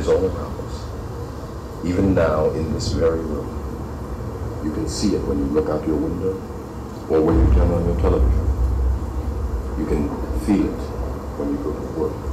It is all around us. Even now, in this very room, you can see it when you look out your window or when you turn on your television. You can feel it when you go to work.